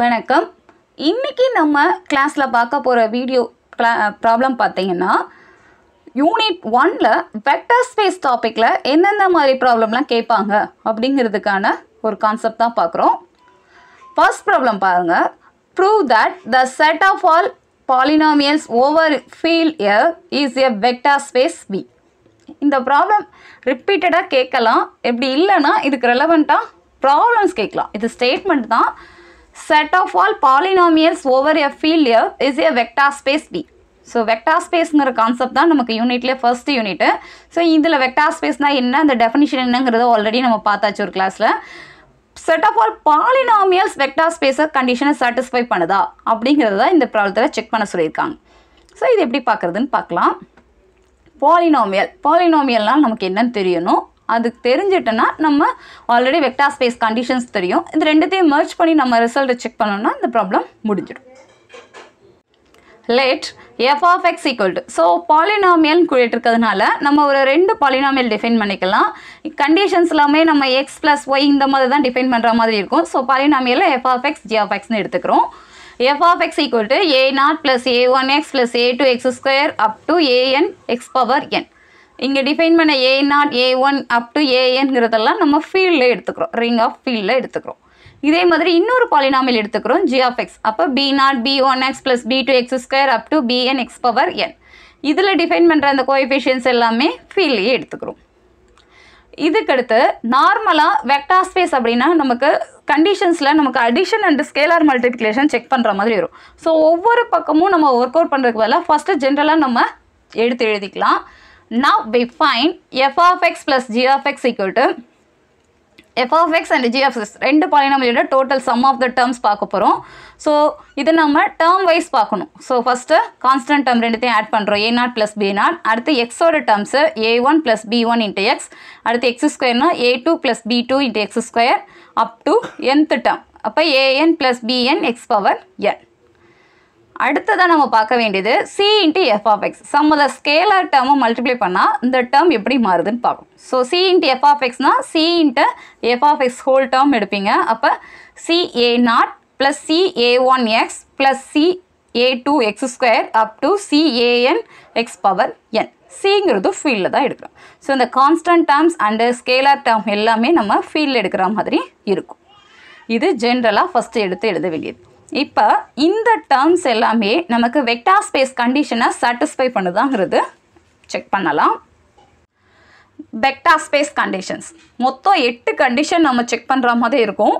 வணக்கம். இன்னைக்கு நம்ம கிளாஸில் பார்க்க போகிற வீடியோ ப்ராப்ளம் பார்த்தீங்கன்னா யூனிட் ஒனில் வெக்டர் ஸ்பேஸ் டாப்பிக்கில் எந்தெந்த மாதிரி ப்ராப்ளம்லாம் கேட்பாங்க அப்படிங்கிறதுக்கான ஒரு கான்செப்ட் தான் பார்க்குறோம். ஃபர்ஸ்ட் ப்ராப்ளம் பாருங்கள் prove that the set of all polynomials over field a is a vector space P இந்த ப்ராப்ளம் ரிப்பீட்டடாக கேட்கலாம். எப்படி இல்லைன்னா இதுக்கு ரெலவெண்ட்டாக ப்ராப்ளம்ஸ் கேட்கலாம். இது ஸ்டேட்மெண்ட் தான். Set of all polynomials over a field a is a vector space P so vector ஸ்பேஸ்ங்கிற concept தான் நமக்கு யூனிட்லேயே ஃபர்ஸ்ட் யூனிட்டு ஸோ இதில் வெக்டார் ஸ்பேஸ்னால் என்ன? அந்த டெஃபினிஷன் என்னங்கிறத ஆல்ரெடி நம்ம பார்த்தாச்சு ஒரு கிளாஸில் set of all polynomials vector ஸ்பேஸை கண்டிஷனை சாட்டிஸ்ஃபை பண்ணுதா? அப்படிங்கிறத தான் இந்த ப்ராப்ளத்தில் செக் பண்ண சொல்லியிருக்காங்க. ஸோ இது எப்படி பார்க்குறதுன்னு பார்க்கலாம். பாலினாமியல் பாலினாமியல்னால் நமக்கு என்னன்னு தெரியணும். அது தெரிஞ்சிட்டோன்னா நம்ம ஆல்ரெடி வெக்டா ஸ்பேஸ் கண்டிஷன்ஸ் தெரியும். இது ரெண்டுத்தையும் மர்ச் பண்ணி நம்ம ரிசல்ட்டை செக் பண்ணோம்னா இந்த ப்ராப்ளம் முடிஞ்சிடும். Let f of x equal to so பாலினாமியல்னு கூட்டிட்டு நம்ம ஒரு ரெண்டு பாலினாமியல் டிஃபைன் பண்ணிக்கலாம். கண்டிஷன்ஸ் எல்லாமே நம்ம எக்ஸ் ப்ளஸ் ஒய் இந்த மாதிரி தான் டிஃபைன் பண்ணுற மாதிரி இருக்கும். So பாலினாமியலில் f of x g of எக்ஸ்னு எடுத்துக்கிறோம். F of x equal to a naught plus a one x plus a two x square up to a n x power n இங்கே define பண்ண a naught a one up to ஏஎன்கிறதெல்லாம் நம்ம ஃபீல்டில் எடுத்துக்கிறோம். Ring of ஃபீல்டில் எடுத்துக்கிறோம். இதே மாதிரி இன்னொரு பாலினாமியல் எடுத்துக்கிறோம் ஜி ஆஃப் எக்ஸ் அப்போ b naught b one x plus b two x square up to b n x power n இதில் டிஃபைன் பண்ணுற அந்த கோஎஃபிஷியன்ஸ் எல்லாமே ஃபீல்ட்லேயே எடுத்துக்கிறோம். இதுக்கடுத்து நார்மலாக வெக்டார் ஸ்பேஸ் அப்படின்னா நமக்கு கண்டிஷன்ஸில் நமக்கு addition and scalar multiplication check பண்ணுற மாதிரி வரும். ஸோ ஒவ்வொரு பக்கமும் நம்ம ஒர்க் அவுட் பண்ணுறதுக்கு பதிலாக ஃபஸ்ட்டு ஜென்ரலாக நம்ம எடுத்து எழுதிக்கலாம். Now we fine f of x plus g of x equal to f of x and g of x. ரெண்டு பாலினாமியோட total sum of the terms பார்க்க போகிறோம் ஸோ இது நம்ம டேர்ம் வைஸ் பார்க்கணும். ஸோ ஃபஸ்ட்டு கான்ஸ்டன்ட் டேர்ம் ரெண்டுத்தையும் add பண்ணுறோம் a naught plus b naught அடுத்து எக்ஸோட terms a one plus b one into x அடுத்து x ஸ்கொயர்னா a two plus b two into x square up to nth term அப்போ a n plus b n x power n அடுத்ததாக நம்ம பார்க்க வேண்டியது c into f of x சம்மத scalar டேர்மை multiply பண்ணால் இந்த term எப்படி மாறுதுன்னு பார்க்கணும் so c into f of எக்ஸ்னால் c into f of x whole term எடுப்பீங்க. அப்போ c a naught plus c a one x plus c a two x square up to c a n x power n சிங்கிறது ஃபீல்டில் தான் எடுக்கிறோம். So இந்த constant terms and scalar term எல்லாமே நம்ம ஃபீல்டில் எடுக்கிற மாதிரி இருக்கும். இது ஜென்ரலாக ஃபஸ்ட்டு எடுத்து எழுத வேண்டியது. இப்போ இந்த டேர்ம்ஸ் எல்லாமே நமக்கு வெக்டார் ஸ்பேஸ் கண்டிஷனை சாட்டிஸ்ஃபை பண்ணுதாங்கிறது செக் பண்ணலாம். வெக்டார் ஸ்பேஸ் கண்டிஷன்ஸ் மொத்தம் எட்டு கண்டிஷன் நம்ம செக் பண்ணுற மாதிரி இருக்கும்.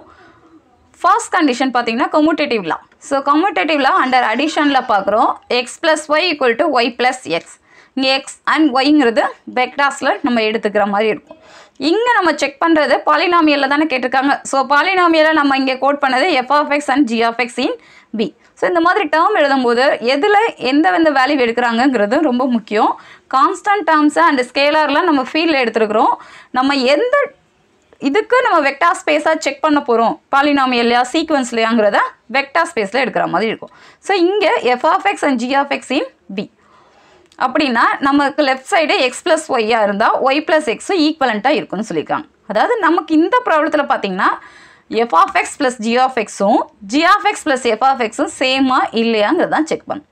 ஃபர்ஸ்ட் கண்டிஷன் பார்த்தீங்கன்னா கம்யூட்டேட்டிவ்லா ஸோ கம்யூட்டேட்டிவ்லா அண்டர் அடிஷனில் பார்க்குறோம் x plus y equal to y plus x இங்கே எக்ஸ் அண்ட் ஒய்ங்கிறது வெக்டாஸில் நம்ம எடுத்துக்கிற மாதிரி இருக்கும். இங்கே நம்ம செக் பண்ணுறது பாலினாமியலில் தானே கேட்டிருக்காங்க. ஸோ பாலினாமியில் நம்ம இங்கே கோட் பண்ணது f of x and g of x in P so இந்த மாதிரி டேர்ம் எழுதும்போது எதில் எந்த எந்த வேல்யூ எடுக்கிறாங்கங்கிறது ரொம்ப முக்கியம். கான்ஸ்டன்ட் டேர்ம்ஸை அண்ட் ஸ்கேலர்லாம் நம்ம ஃபீல்டில் எடுத்துருக்குறோம். நம்ம எந்த இதுக்கு நம்ம வெக்டா ஸ்பேஸாக செக் பண்ண போகிறோம் பாலினாமியல்லையா சீக்வன்ஸ்லையாங்கிறத வெக்டா ஸ்பேஸில் எடுக்கிற மாதிரி இருக்கும். ஸோ இங்கே f of x and g of x in P அப்படின்னா நமக்கு லெஃப்ட் சைடு எக்ஸ் ப்ளஸ் ஒய்யாக இருந்தால் ஒய் ப்ளஸ் எக்ஸும் ஈக்குவலண்ட்டாக இருக்கும்னு சொல்லியிருக்காங்க. அதாவது நமக்கு இந்த ப்ராப்ளத்தில் பார்த்தீங்கன்னா f of x plus g of எக்ஸும் g of x plus f of எக்ஸும் சேமாக இல்லையாங்கிறது தான் செக் பண்ணும்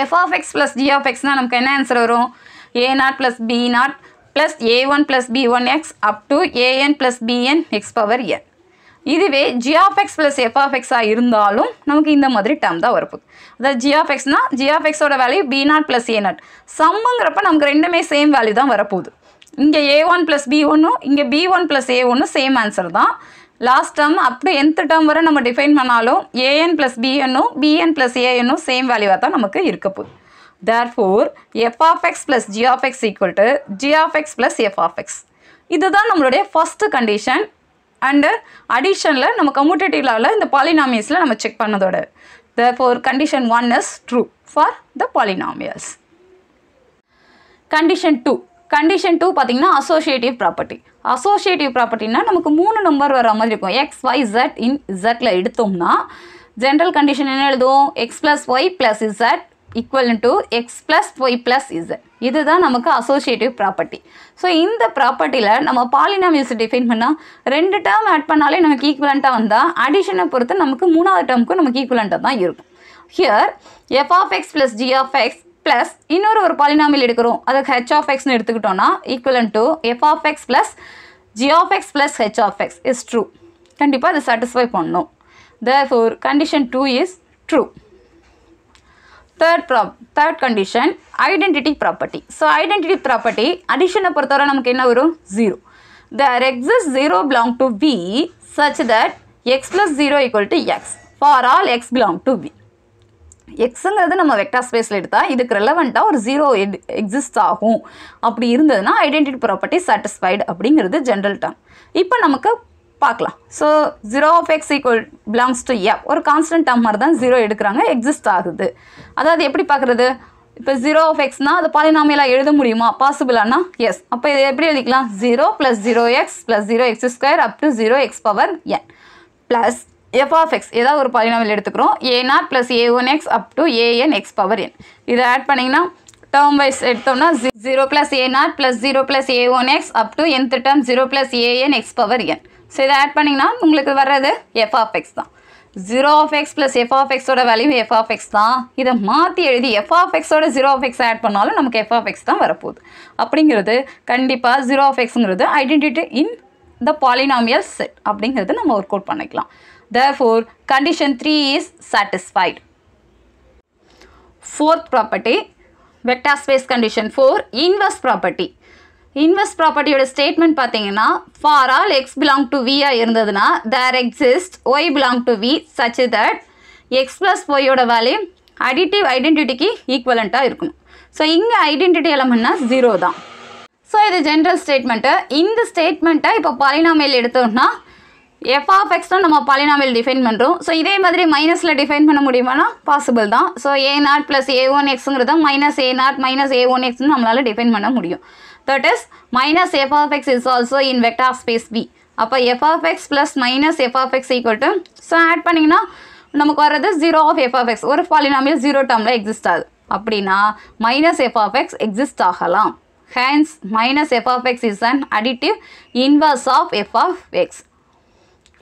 f of x plus g of எக்ஸ்னால் நமக்கு என்ன ஆன்சர் வரும்? A naught plus b naught plus a one plus b one x up to a n plus b n x power n இதுவே g of plus F இருந்தாலும் நமக்கு இந்த மாதிரி term தான் வரப்போகுது. அதாவது ஜி ஆஃப் ஜி ஆஃப் எக்ஸோட value b naught plus a naught சம்முங்கிறப்ப நமக்கு ரெண்டுமே சேம் வேல்யூ தான் வரப்போகுது. இங்கே ஏ ஒன் ப்ளஸ் பி ஒன்றும் இங்கே பி ஒன் ப்ளஸ் ஏ ஒன்றும் சேம் ஆன்சர் தான். லாஸ்ட் டேர்ம் அப்படி எந்த டேர்ம் வரை நம்ம டிஃபைன் பண்ணாலும் ஏஎன் ப்ளஸ் பிஎன்னும் பிஎன் ப்ளஸ் ஏஎன்னும் சேம் வேல்யூவாக தான் நமக்கு இருக்க போகுது. Therefore f of x plus g of x equal to g of x plus f of x இதுதான் நம்மளுடைய ஃபஸ்ட்டு கண்டிஷன் அண்டு அடிஷனில் நம்ம கம்யூட்டேட்டிவ் லெவலில் இந்த பாலினாமியஸில் நம்ம check பண்ணதோட. Four condition one is true for the polynomials condition two condition two பார்த்தீங்கன்னா associative property associative ப்ராப்பர்ட்டினா நமக்கு மூணு நம்பர் வர மாதிரி இருக்கும். எக்ஸ் ஒய் ஜெட் இன் ஜெட்டில் எடுத்தோம்னா ஜென்ரல் கண்டிஷன் என்ன எழுதுவோம்? X plus y plus z equal to x plus y plus z இதுதான் நமக்கு அசோசியேட்டிவ் ப்ராப்பர்ட்டி ஸோ இந்த ப்ராப்பர்ட்டியில் நம்ம பாலினாமியல்ஸ் டிஃபைன் பண்ணால் ரெண்டு டேர்ம் ஆட் பண்ணாலே நமக்கு ஈக்குவலண்ட்டாக வந்தால் அடிஷனை பொறுத்து நமக்கு மூணாவது டேர்முக்கும் நமக்கு ஈக்குவலண்ட்டாக தான் இருக்கும். Here f of x plus g of x plus இன்னொரு ஒரு பாலினாமியல் எடுக்கிறோம். அதுக்கு ஹெச் ஆஃப் எக்ஸ்னு எடுத்துக்கிட்டோம்னா equivalent to f of x plus g of x plus h of x is true கண்டிப்பாக அதை சாட்டிஸ்ஃபை பண்ணணும். Therefore condition 2 is true. Third prop third condition identity property so identity property அடிஷனை பொறுத்தவரை நமக்கு என்ன வரும் zero there exist zero belong to V such that x plus zero equal to x for all x belong to V எக்ஸுங்கிறது நம்ம vector ஸ்பேஸில் எடுத்தால் இதுக்கு ரெலவெண்ட்டாக ஒரு zero exist ஆகும் அப்படி இருந்ததுன்னா ஐடென்டிட்டி ப்ராப்பர்ட்டி சாட்டிஸ்ஃபைடு அப்படிங்கிறது ஜென்ரல் டேர்ம் இப்போ நமக்கு பார்க்கலாம். So zero of x equal belongs to f ஒரு கான்ஸ்டன்ட் டேர்ம் மாதிரி தான் ஜீரோ எடுக்கிறாங்க எக்ஸிஸ்ட் ஆகுது. அதாவது எப்படி பார்க்குறது? இப்போ ஜீரோ ஆஃப் எக்ஸ்னால் அது பாலினாமியலாக எழுத முடியுமா? பாசிபிளானா எஸ் அப்போ இதை எப்படி எழுதிக்கலாம்? Zero plus zero x plus zero x square up to zero x power n plus f of x ஏதாவது ஒரு பாலினாமியல் எடுத்துக்கிறோம். A naught plus a one x up to a n x power n இதை add பண்ணிங்கன்னா term wise எடுத்தோம்னா zero plus a naught plus zero plus a one x up to எந்த term zero plus a n x power n so இதை add பண்ணிங்கன்னா உங்களுக்கு வர்றது f of X தான். Zero of x plus f of எக்ஸோட value F of X தான். இதை மாற்றி எழுதி எஃப் ஆஃப் எக்ஸோட ஜீரோ ஆஃப் எக்ஸ் ஆட் பண்ணாலும் நமக்கு எஃப் ஆஃப் எக்ஸ் தான் வரப்போகுது. அப்படிங்கிறது கண்டிப்பாக zero of எக்ஸுங்கிறது identity in the polynomial set அப்படிங்கிறது நம்ம ஒர்க் அவுட் பண்ணிக்கலாம். Therefore condition 3 is satisfied. Fourth property vector space condition 4 inverse property invest ப்ராப்பர்ட்டியோட ஸ்டேட்மெண்ட் பார்த்தீங்கன்னா for all x belong to வியாக இருந்ததுன்னா there exist y belong to V such that x plus ஒய்யோட value additive ஐடென்டிட்டிக்கு ஈக்குவலண்ட்டாக இருக்கணும். So இங்கே identity எலமெண்ட்னா zero தான். ஸோ இது ஜென்ரல் ஸ்டேட்மெண்ட்டு இந்த ஸ்டேட்மெண்ட்டை இப்போ பரிணாமையில் எடுத்தோம்னா எஃப் ஆஃப் எக்ஸ் தான் நம்ம பாலினாமியல் டிஃபைன் பண்ணுறோம் ஸோ இதே மாதிரி மைனஸில் டிஃபைன் பண்ண முடியுமானா பாசிபிள் தான். So a naught plus a one எக்ஸுங்கிறத minus a naught minus a one எக்ஸ்னு நம்மளால் டிஃபைன் பண்ண முடியும். That is minus f of x is also in vector space P அப்போ f of x plus minus f of x equal to so add பண்ணிங்கன்னா நமக்கு வர்றது zero of f of x ஒரு polynomial zero டேர்மில் exist ஆகுது. அப்படின்னா minus f of x exist ஆகலாம். Hence minus f of x is an additive inverse of f of x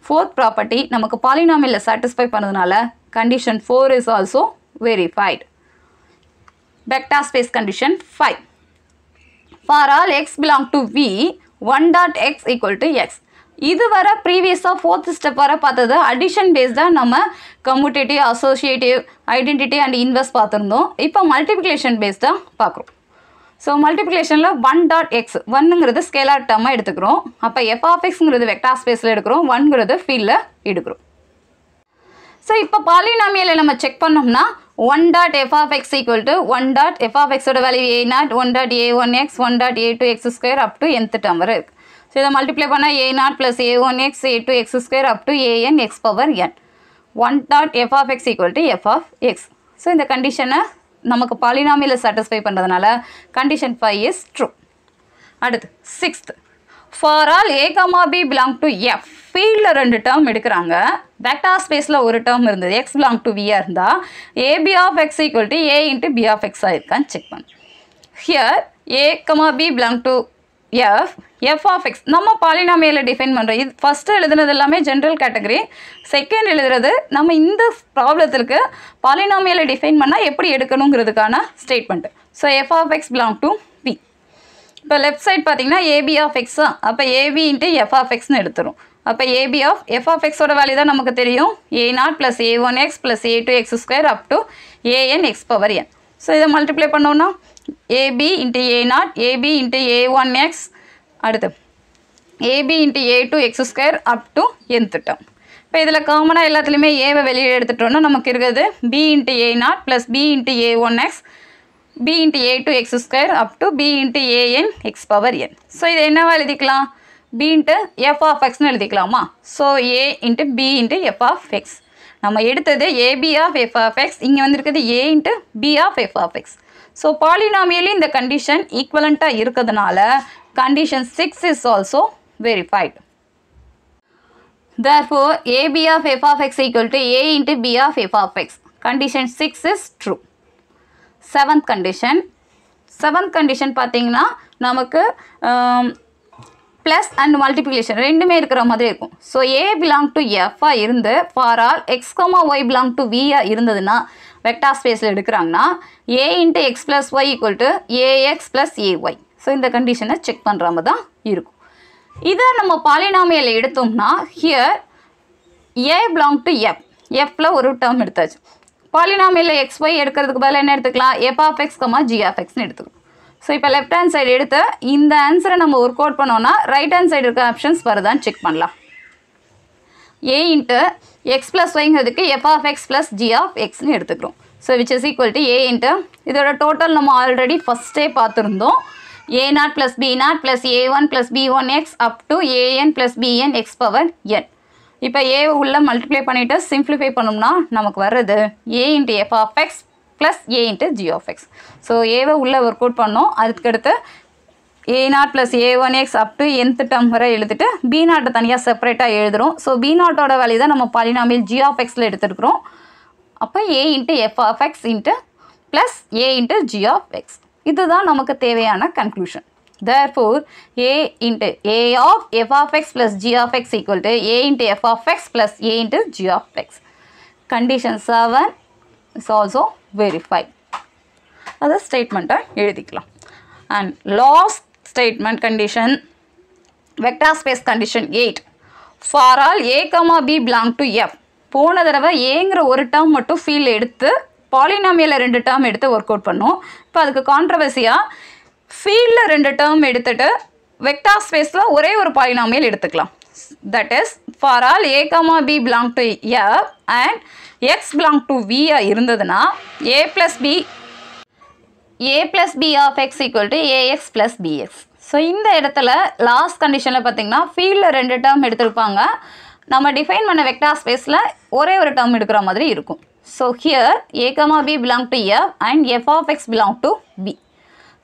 fourth property நமக்கு பாலினாமியில் சாட்டிஸ்ஃபை பண்ணதுனால condition four is also verified vector space condition five for all x belong to V one dot x equal to x இது வர ப்ரீவியஸாக fourth step வர பார்த்தது addition பேஸ்டாக நம்ம கம்யூட்டேட்டிவ் அசோசியேட்டிவ் ஐடென்டிட்டி அண்ட் இன்வெஸ்ட் பார்த்துருந்தோம். இப்போ மல்டிப்ளிகேஷன் பேஸ்டாக பார்க்குறோம். ஸோ மல்டிப்ளிகேஷனில் ஒன் டாட் எக்ஸ் ஒன்னுங்கிறது ஸ்கேலார் டேர்மாக எடுத்துக்கிறோம். அப்போ எஃப் வெக்டா ஸ்பேஸில் எடுக்கிறோம். ஒன்ங்கிறது ஃபீல்டில் எடுக்கிறோம். ஸோ இப்போ பாலினாமியில் நம்ம செக் பண்ணோம்னா one dot f of x equal to one dot எஃப்ஆஃப்எக்ஸோட எக்ஸோட value a naught one dot a one x one dot a two x square up to எந்த டேம் வரை இருக்குது ஸோ இதை மல்டிப்ளை பண்ணால் a naught plus a one x a two x square up to a n x power n one dot f equal to f x so இந்த கண்டிஷனை நமக்கு பாலினாமியில் satisfy பண்ணுறதுனால கண்டிஷன் ஃபைவ் இஸ் ட்ரூ அடுத்து sixth for all a comma b belong to f ஃபீல்டில் ரெண்டு term எடுக்கிறாங்க. Vector ஸ்பேஸில் ஒரு டேர்ம் இருந்தது. எக்ஸ் பிலாங் டு வியாக இருந்தால் a b of x equal to a into b of x ஆகிருக்கான்னு check பண்ணு. Here a comma b belong to f f of x நம்ம பாலினாமியில் டிஃபைன் பண்ணுறோம் இது ஃபஸ்ட்டு எழுதுனது எல்லாமே ஜென்ரல் கேட்டகரி செகண்ட் எழுதுறது நம்ம இந்த ப்ராப்ளத்திற்கு பாலினாமியில் டிஃபைன் பண்ணால் எப்படி எடுக்கணுங்கிறதுக்கான statement so f of x belong to P இப்போ லெஃப்ட் சைட் பார்த்தீங்கன்னா ஏபி ஆஃப் எக்ஸ் அப்போ a b into f of எக்ஸ்னு எடுத்துரும். அப்போ a b of f of எக்ஸோட வேல்யூ தான் நமக்கு தெரியும். A naught plus a one x plus a two x square up to a n x power n so இதை multiply பண்ணோன்னா a b into a naught a b into a one x அடுத்து a b into a two x square up to n திட்டம் இப்போ இதில் காமனாக எல்லாத்துலேயுமே ஏவை வெளியே எடுத்துட்டோம்னா நமக்கு இருக்கிறது b into a naught plus b into a one x b into a to x square up to b into a n x power n so இது என்னவா எழுதிக்கலாம்? பி இன்ட்டு எஃப் of xன்னு எழுதிக்கலாமா? So a into b into f of x நம்ம எடுத்தது a b of f of x இங்கே வந்திருக்கிறது a into b of f of x. So பாலினாமியலி இந்த condition ஈக்குவலண்ட்டாக இருக்கிறதுனால condition six is also verified therefore ab of f of x equal to a into b of f of x. Condition 6 is true. Seventh condition seventh condition பார்த்தீங்கன்னா நமக்கு plus and multiplication ரெண்டுமே இருக்கிற மாதிரி இருக்கும். So A belong to எஃப்ஆ இருந்து for all x comma y belong to விஆ இருந்ததுன்னா vector ஸ்பேஸில் எடுக்கிறாங்கன்னா a into x plus y equal to a x plus a y so இந்த கண்டிஷனை செக் பண்ணுற மாதிரி தான் இருக்கும். இதை நம்ம பாலினாமியில் எடுத்தோம்னா here a belong to f எஃப்பில் ஒரு டேர்ம் எடுத்தாச்சு. பாலினாமியில் எக்ஸ் ஒய் எடுக்கிறதுக்கு பதில் என்ன எடுத்துக்கலாம்? F of x comma g of எக்ஸ்னு எடுத்துக்கலாம். ஸோ இப்போ லெஃப்ட் ஹேண்ட் சைடு எடுத்து இந்த ஆன்சரை நம்ம ஒர்க் அவுட் பண்ணோன்னா ரைட் ஹேண்ட் சைடு இருக்க ஆப்ஷன்ஸ் வருதான்னு செக் பண்ணலாம். ஏ into X plus ஒய்ங்கிறதுக்கு f of x plus g of எக்ஸ்னு எடுத்துக்கிறோம். So which is equal to a into இதோட டோட்டல் நம்ம ஆல்ரெடி ஃபஸ்ட்டே பார்த்துருந்தோம் a naught plus b naught plus a one plus b one x up to a n plus b n x power n இப்போ ஏ உள்ள multiply பண்ணிவிட்டு simplify பண்ணோம்னா நமக்கு வர்றது a into f of x plus a into g of x so ஏவை உள்ளே work out பண்ணோம். அதுக்கடுத்து a naught plus a one x up to nth term வரை எழுதிட்டு பி நாட்டை தனியாக செப்பரேட்டாக எழுதுகிறோம் ஸோ பி நாட்டோட வேல்யூ தான் நம்ம பாலினாமியல் ஜி ஆஃப் எக்ஸில் எடுத்துருக்குறோம். அப்போ a into f of x into plus a into g of x இதுதான் நமக்கு தேவையான conclusion therefore a into a of f of x plus g of x equal to a into f of x plus a into g of x. Condition 7 is also verified. அது ஸ்டேட்மெண்ட்டை எழுதிக்கலாம். And last statement condition vector space condition eight for all a comma b belong to f போன தடவை ஏங்கிற ஒரு term மட்டும் feel எடுத்து பாலினாமியில் ரெண்டு டேர்ம் எடுத்து ஒர்க் அவுட் பண்ணோம். இப்போ அதுக்கு கான்ட்ரவர்சியாக ஃபீல்டில் ரெண்டு டேர்ம் எடுத்துகிட்டு வெக்டார் ஸ்பேஸில் ஒரே ஒரு பாலினாமியல் எடுத்துக்கலாம். That is for all a comma b belong to f and x belong to விஆ இருந்ததுன்னா a plus b a plus b of x equal to a x plus b x so இந்த இடத்துல last கண்டிஷனில் பார்த்தீங்கன்னா ஃபீல்டில் ரெண்டு term எடுத்திருப்பாங்க. நம்ம define பண்ண வெக்டார் ஸ்பேஸில் ஒரே ஒரு டேர்ம் எடுக்கிற மாதிரி இருக்கும். So here a comma b belong to f and f of x belong to P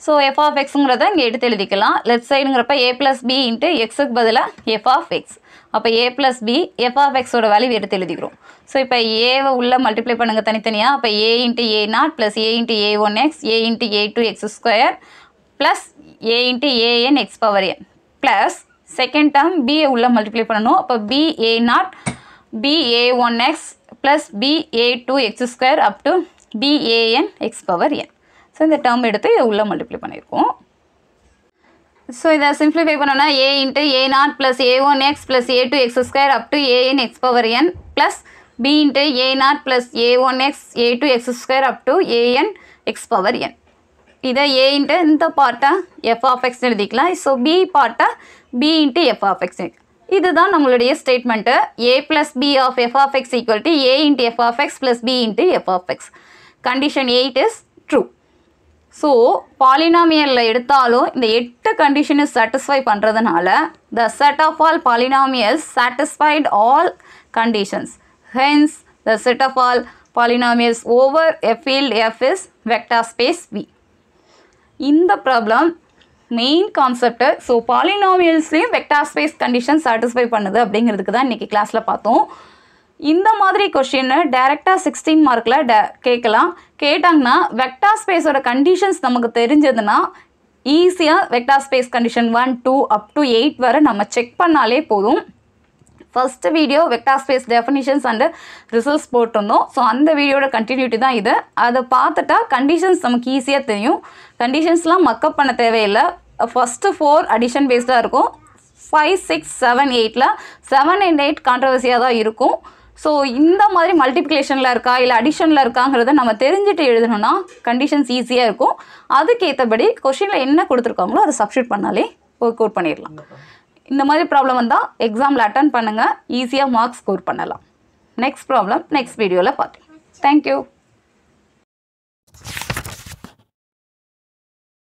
so f of எக்ஸுங்கிறத இங்கே எடுத்து எழுதிக்கலாம். லெஃப்ட் சைடுங்கிறப்ப ஏ ப்ளஸ் பி இன்ட்டு எக்ஸுக்கு பதிலாக எஃப் ஆஃப் எக்ஸ் அப்போ a plus b f of எக்ஸோட வேல்யூ எடுத்து எழுதிக்கிறோம். ஸோ இப்போ ஏவை உள்ளே மல்டிப்ளை பண்ணுங்கள் தனித்தனியாக அப்போ a into a naught plus a into a one x a into a two x square plus a into a n x power n plus second term b a உள்ளே multiply பண்ணணும். அப்போ b a naught b a one x plus b a two x square up to b a n x power n so இந்த term எடுத்து உள்ளே multiply பண்ணியிருக்கோம் so இதை simplify பண்ணோன்னா a into a naught plus a one x plus a two x square up to a n x power n plus b into a naught plus a one x a two x square up to a n x power n இதை ஏ into இந்த பார்ட்டை F of X எழுதிக்கலாம். So B பார்ட்டை b into f of x இதுதான் நம்மளுடைய statement a plus b of f of x equal to a into f of x plus b into f of x condition eight is true so பாலினாமியலில் எடுத்தாலும் இந்த எட்டு கண்டிஷனை satisfy பண்ணுறதுனால the set of all polynomials satisfied all conditions hence the set of all polynomials over a field F is vector space V இந்த problem main concept so பாலினாமியல்ஸ்லேயும் vector space condition satisfy பண்ணுது அப்படிங்கிறதுக்கு தான் இன்றைக்கி கிளாஸில் பார்த்தோம். இந்த மாதிரி கொஷின்னு டேரெக்டாக சிக்ஸ்டீன் மார்க்கில் டே கேட்கலாம். கேட்டாங்கன்னா வெக்டார் ஸ்பேஸோட கண்டிஷன்ஸ் நமக்கு தெரிஞ்சதுன்னா ஈஸியாக vector space condition one two up to eight வரை நம்ம செக் பண்ணாலே போதும். First video vector space definitions and results போட்டிருந்தோம். ஸோ அந்த வீடியோட கண்டினியூட்டி தான் இது. அதை பார்த்துட்டா கண்டிஷன்ஸ் நமக்கு ஈஸியாக தெரியும். கண்டிஷன்ஸ்லாம் மக்கப் பண்ண தேவையில்லை. ஃபஸ்ட்டு ஃபோர் அடிஷன் பேஸ்டாக இருக்கும். ஃபைவ் சிக்ஸ் செவன் எயிட்டில் செவன் அண்ட் எயிட் கான்ட்ரவர்சியாக தான் இருக்கும். ஸோ இந்த மாதிரி மல்டிப்ளிகேஷனில் இருக்கா இல்லை அடிஷனில் இருக்காங்கிறத நம்ம தெரிஞ்சுட்டு எழுதணும்னா கண்டிஷன்ஸ் ஈஸியாக இருக்கும். அதுக்கேற்றபடி கொஷினில் என்ன கொடுத்துருக்காங்களோ அதை சப்ஸ்டியூட் பண்ணாலே ஒர்க் அவுட் பண்ணிடலாம். இந்த மாதிரி ப்ராப்ளம் வந்தால் எக்ஸாமில் அட்டன் பண்ணுங்கள் ஈஸியாக மார்க் ஸ்கோர் பண்ணலாம். நெக்ஸ்ட் ப்ராப்ளம் நெக்ஸ்ட் வீடியோவில் பார்க்கலாம். Thank you